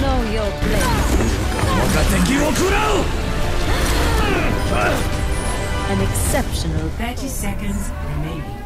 know your place. An exceptional 30 seconds remaining.